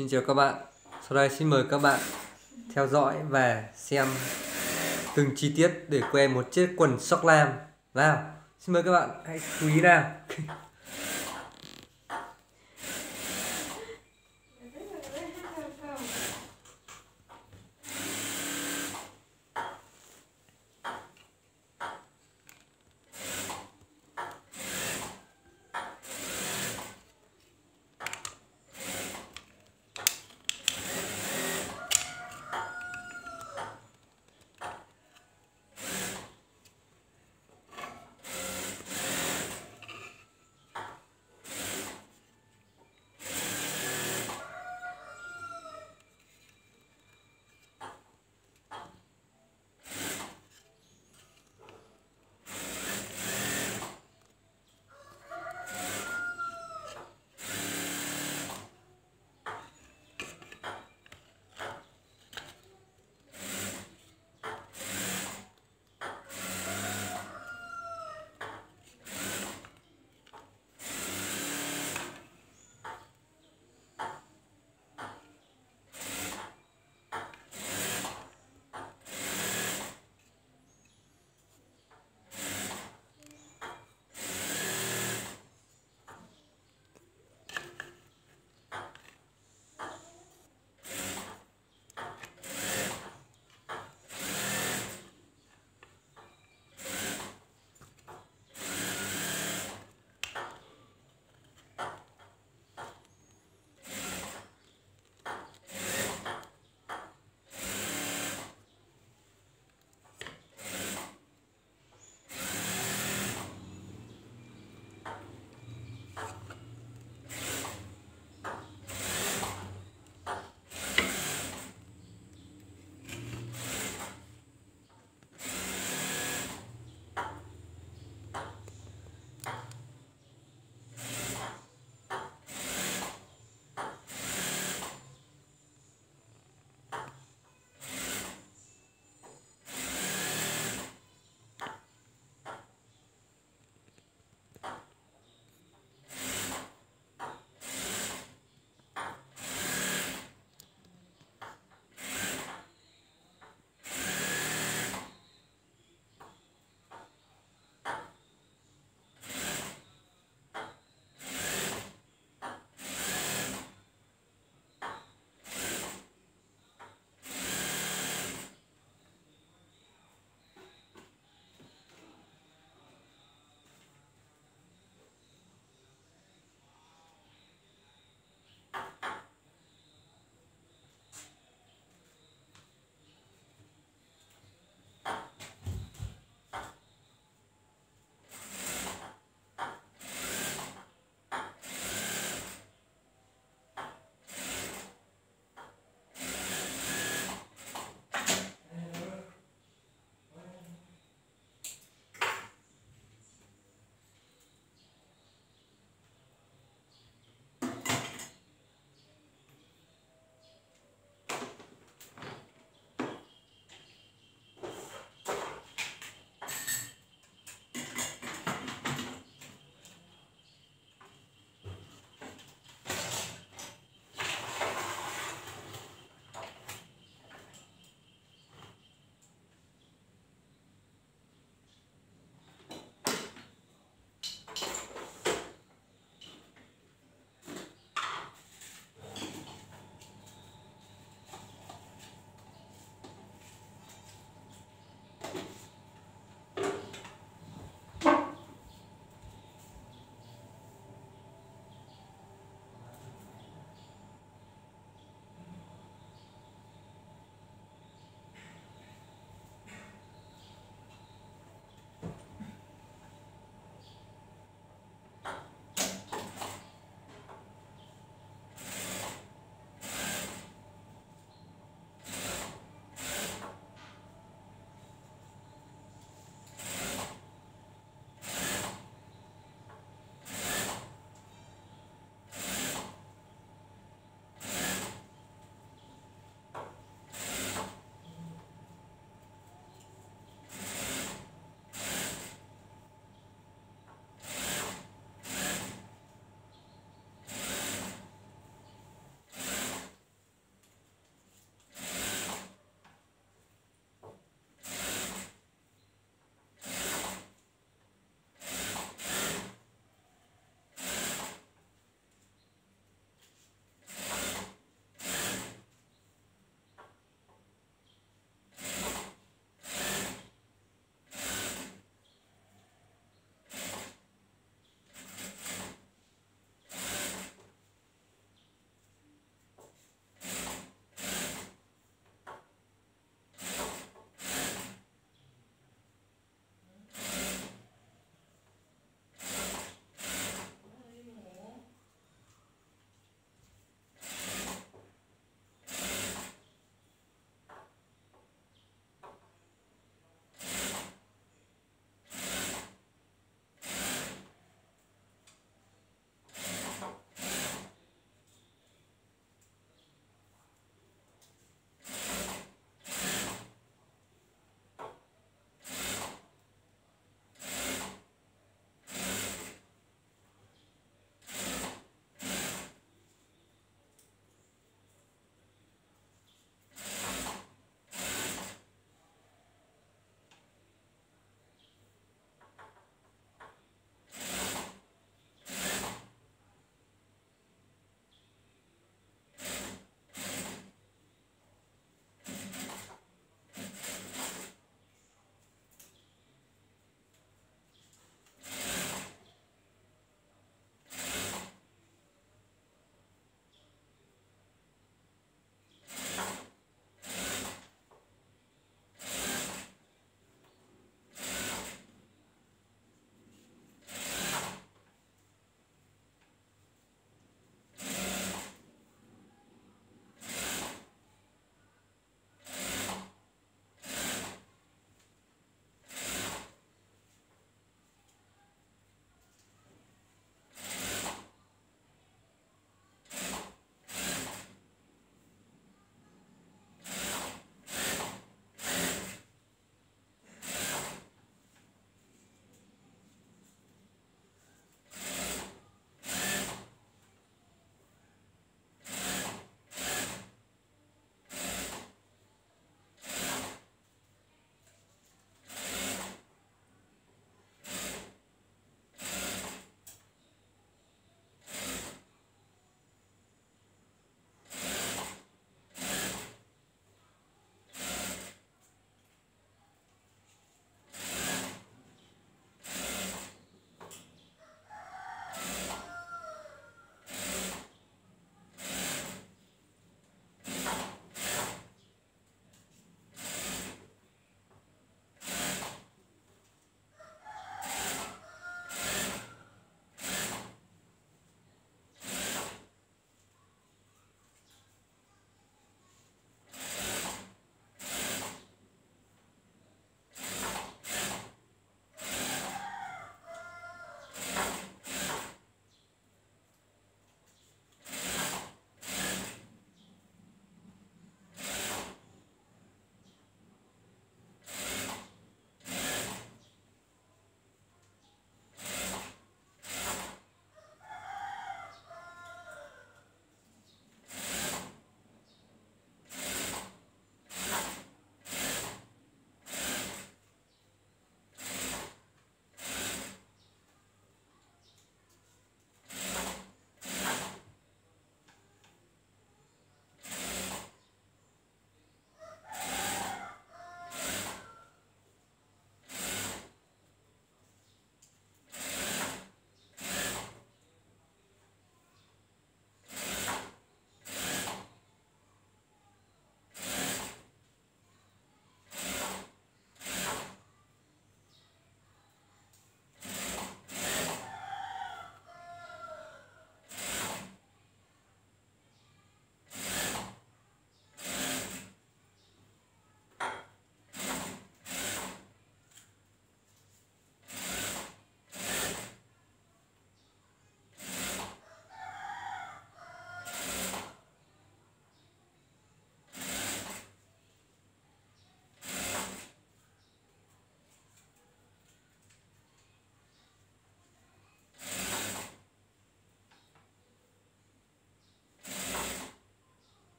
Xin chào các bạn. Sau đây xin mời các bạn theo dõi và xem từng chi tiết để que một chiếc quần sóc lam. Nào, xin mời các bạn hãy chú ý nào.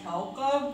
Help them.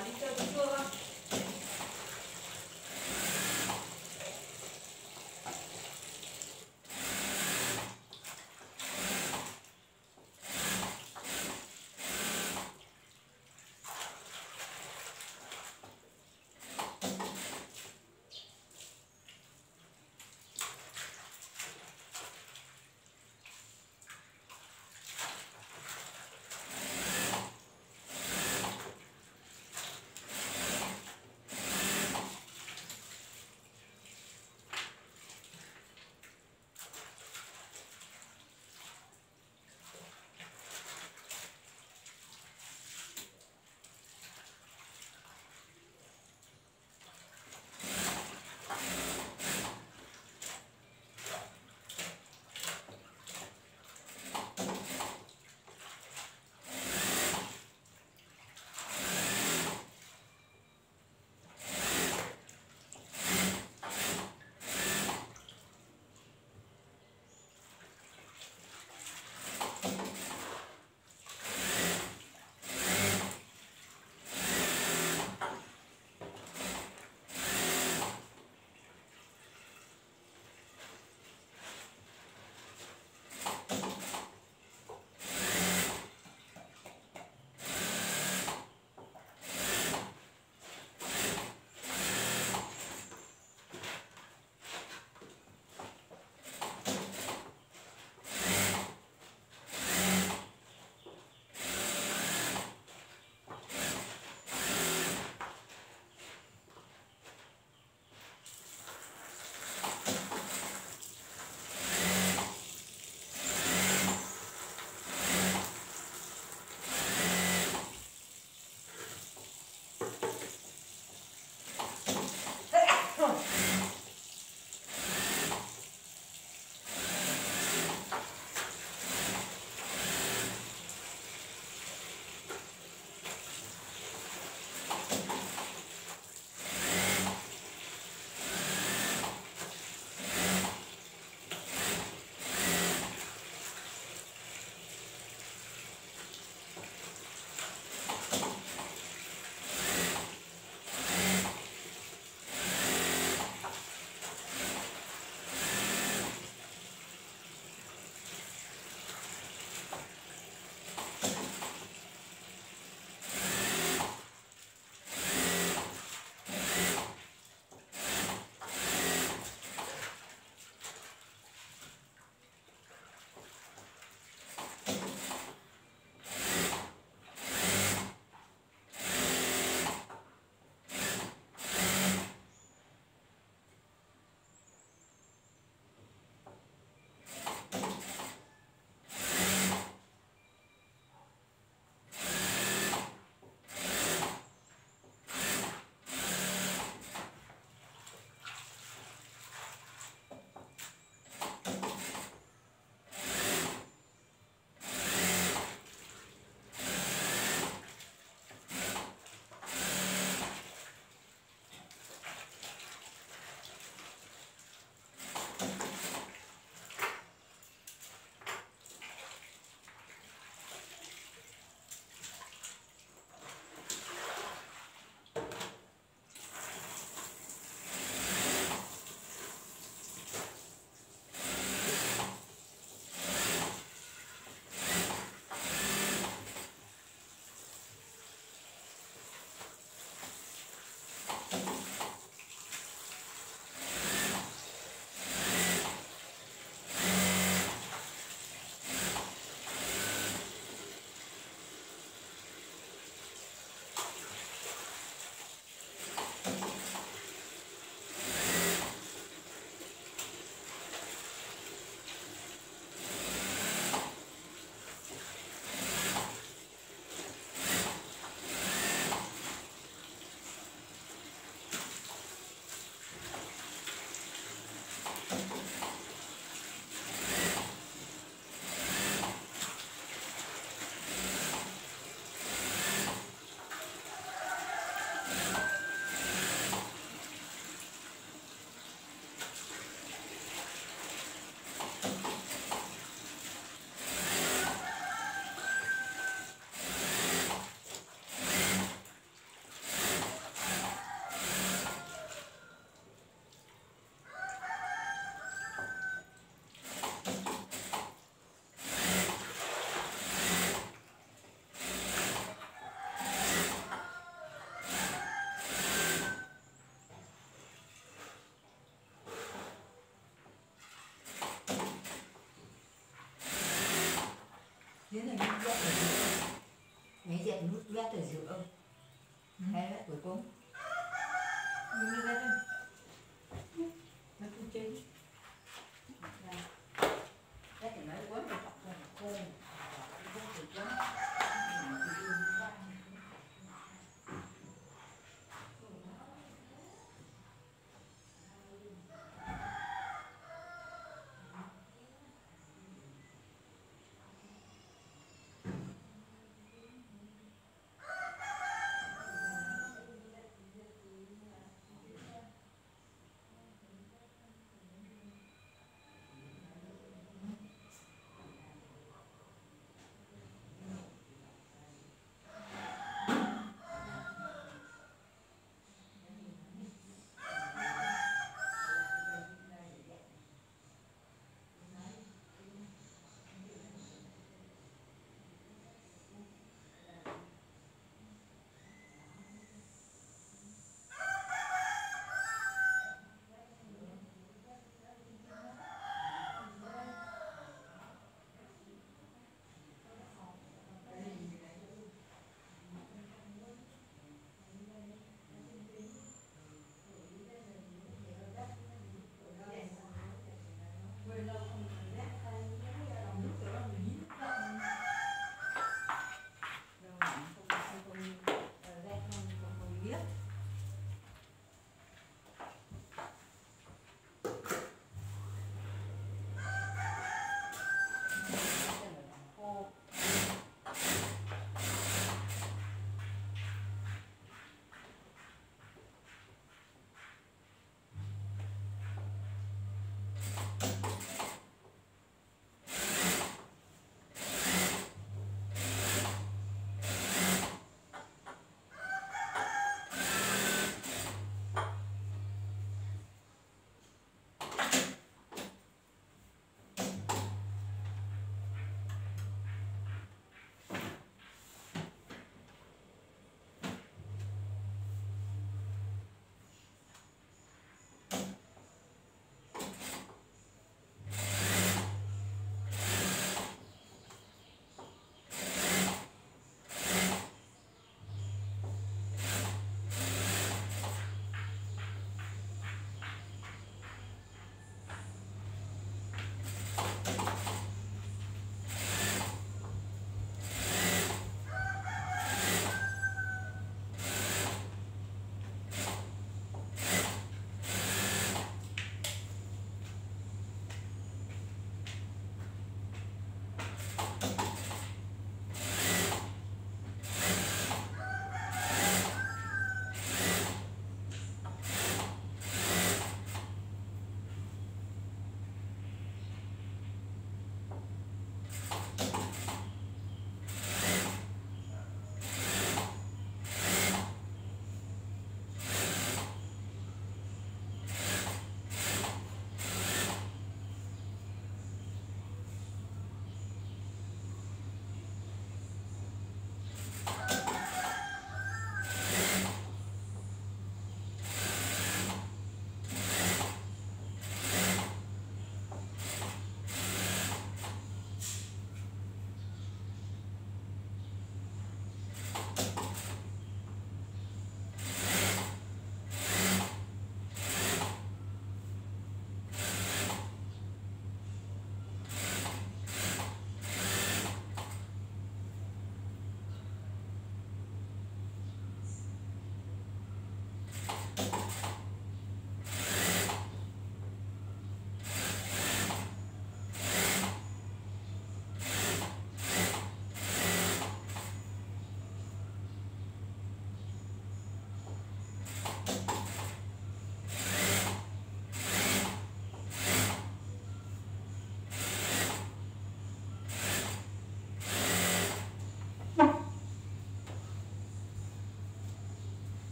ありがとうございます。Thế này nút vét ở giữa mấy dẹp nút vét ở giữa hay vét cuối cùng? Như thế này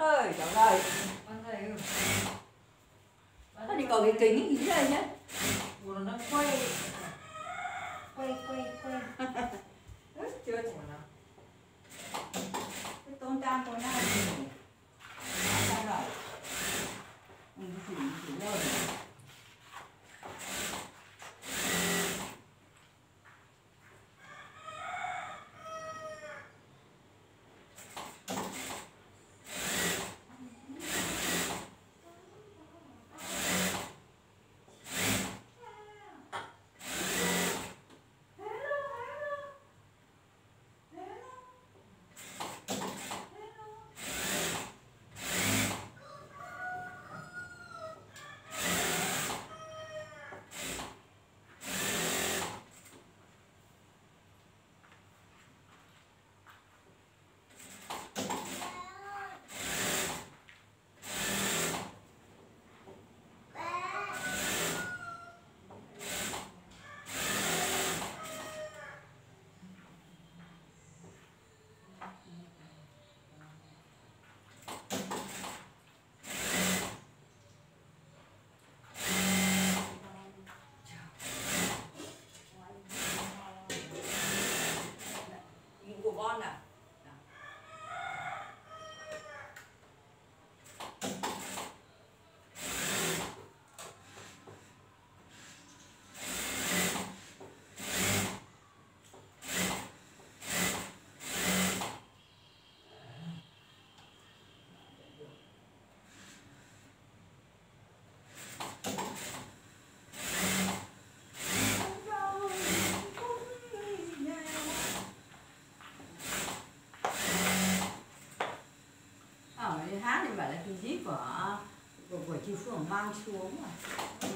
bác ơi cháu đây bác đây ơi bác đi cầu cái kính ý đây nhé. 你说我妈说嘛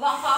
好不？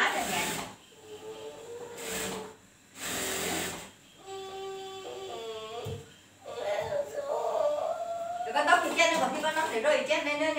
lá cho đừng có tóc thì chết, nhưng mà khi con nóng thì rơi chết, nên nên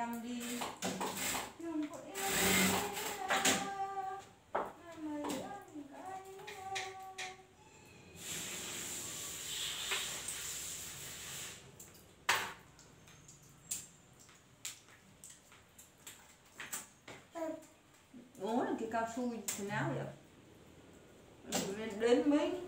em đi dùng của em. Bố là cái cao su thế nào vậy? Đến mấy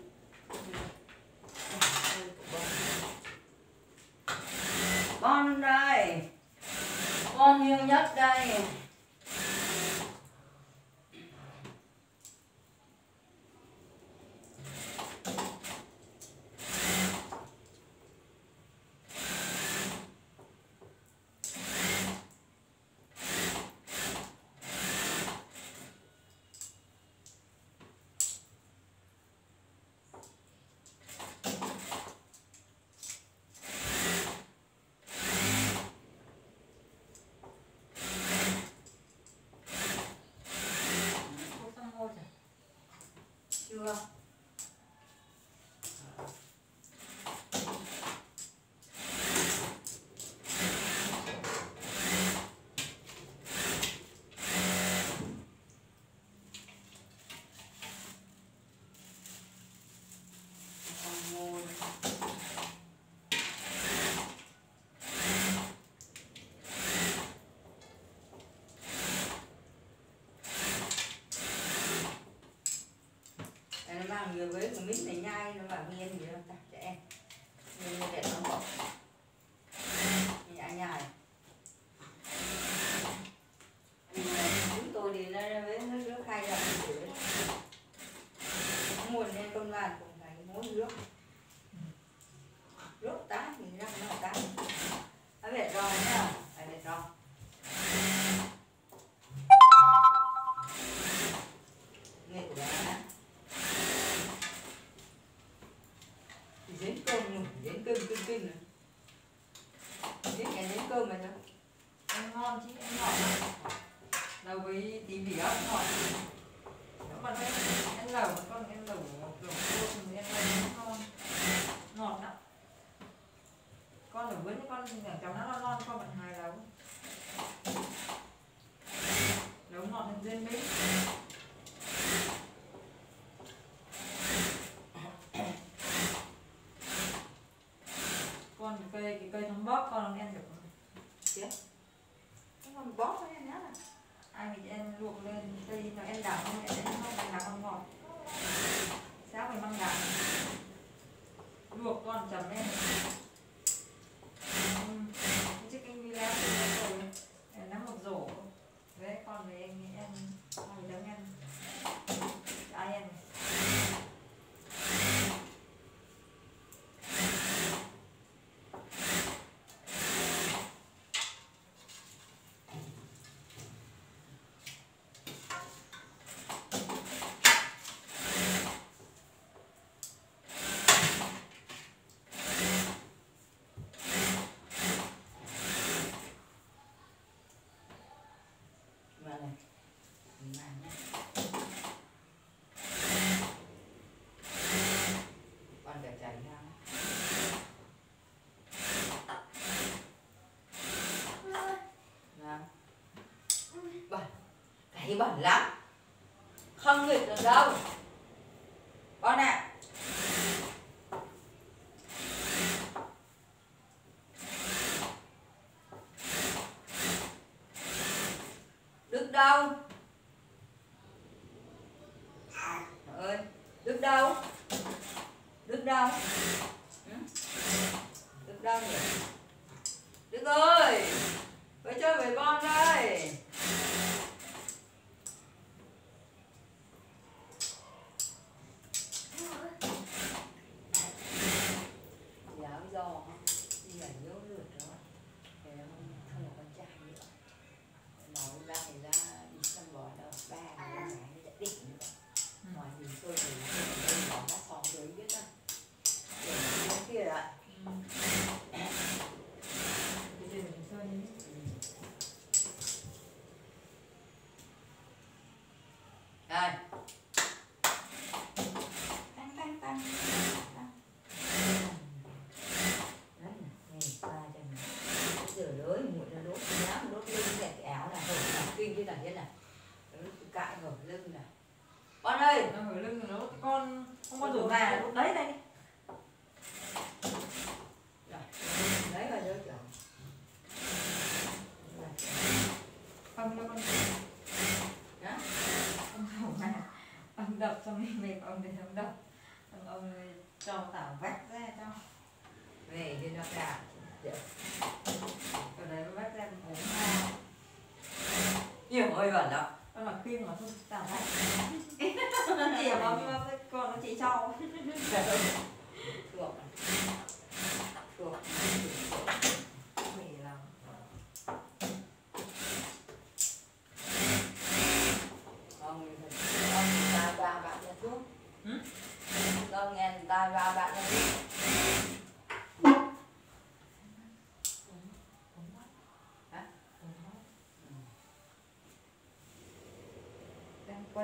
bằng giờ với của mít này cơm mà nhá. Ăn ngon chứ, ăn ngọt. Là với tí vỉa ngọt. Nó còn ăn lẩu còn ăn hay bẩn lắm. Không nghịch được đâu.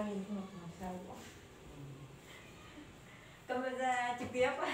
yang itu. Kamu bisa cukup apa?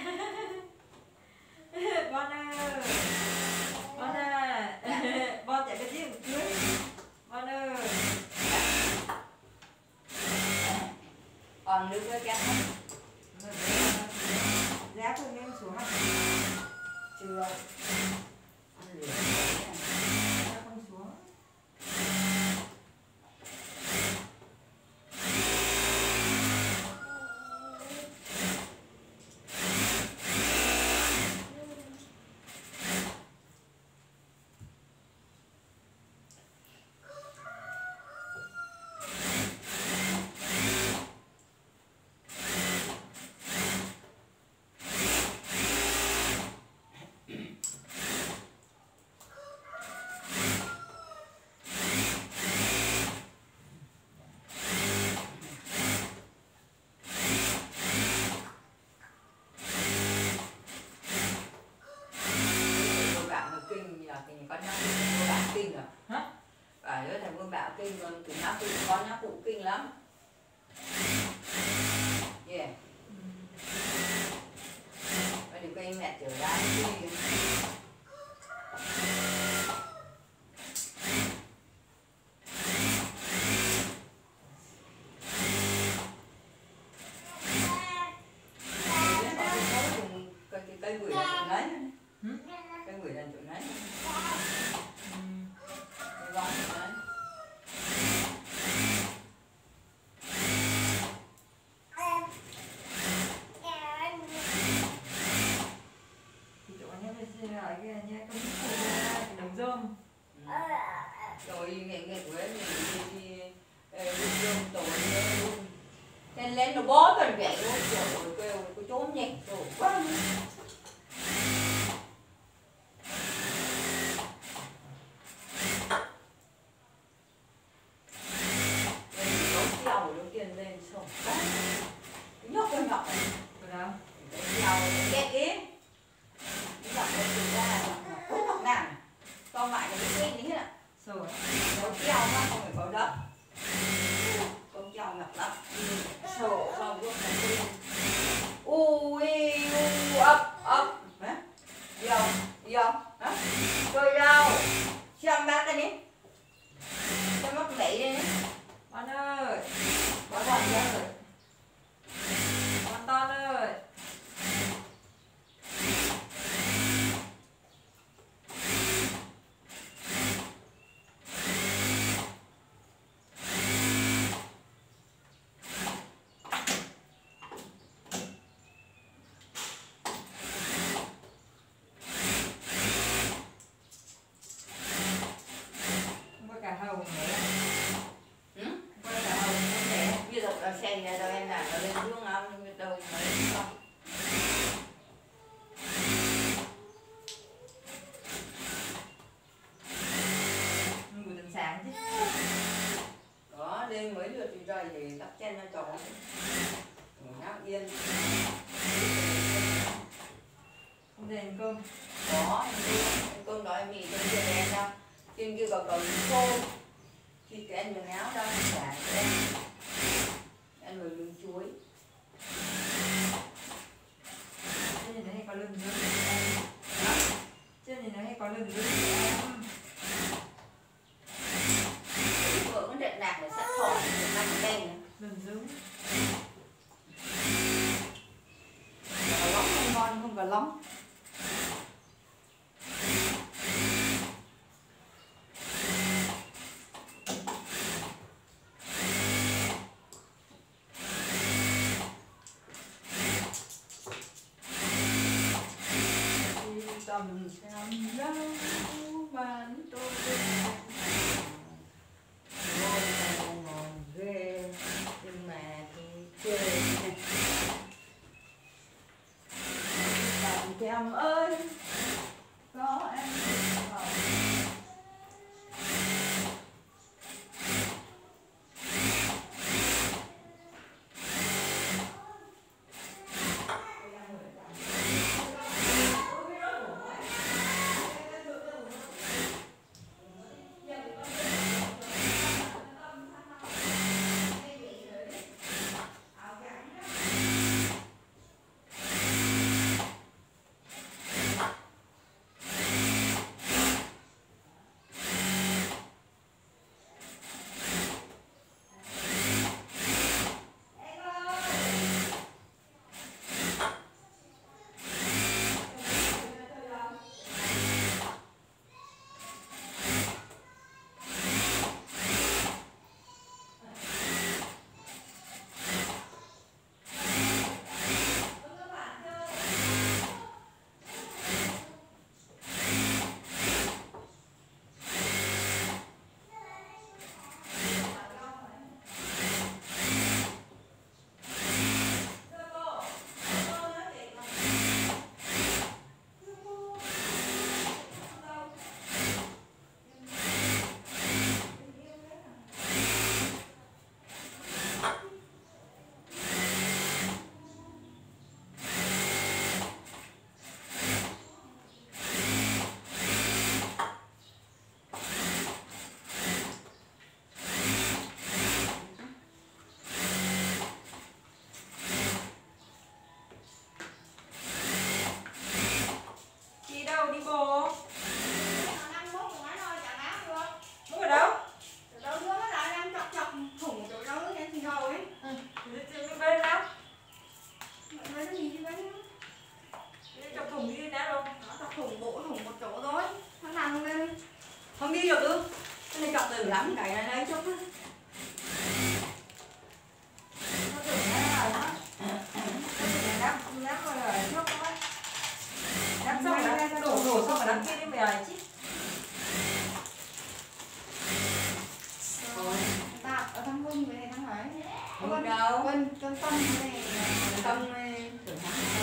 Không đâu. Vinh, Tân Tân này Tân